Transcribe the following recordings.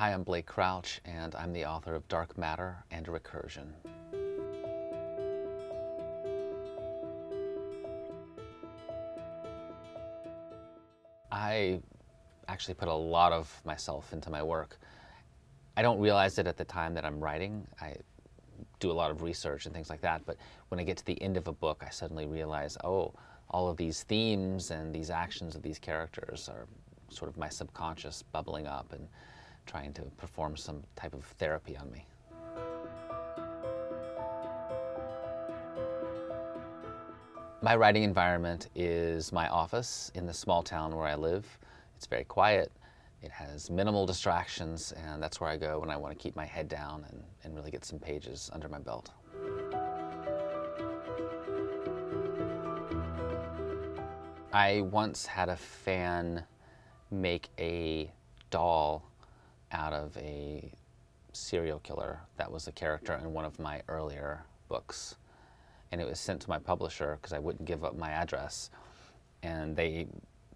Hi, I'm Blake Crouch, and I'm the author of Dark Matter and Recursion. I actually put a lot of myself into my work. I don't realize it at the time that I'm writing. I do a lot of research and things like that, but when I get to the end of a book, I suddenly realize, oh, all of these themes and these actions of these characters are sort of my subconscious bubbling up and trying to perform some type of therapy on me. My writing environment is my office in the small town where I live. It's very quiet. It has minimal distractions, and that's where I go when I want to keep my head down and, and really get some pages under my belt. I once had a fan make a doll out of a serial killer that was a character in one of my earlier books and it was sent to my publisher because I wouldn't give up my address. And they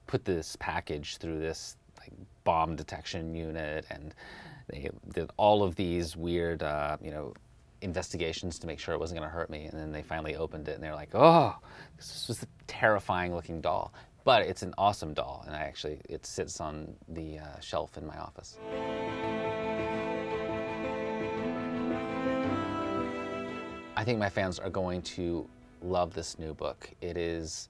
put this package through this like, bomb detection unit, and they did all of these weird, uh, you know, investigations to make sure it wasn't going to hurt me. And then they finally opened it, and they're like, "Oh, this was a terrifying-looking doll." But it's an awesome doll, and I actually it sits on the uh, shelf in my office. I think my fans are going to love this new book. It is,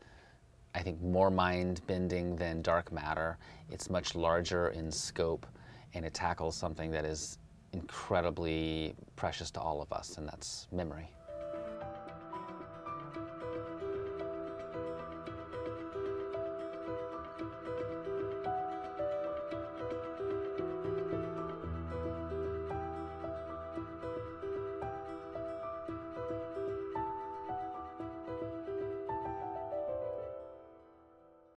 I think, more mind-bending than Dark Matter. It's much larger in scope, and it tackles something that is incredibly precious to all of us, and that's memory.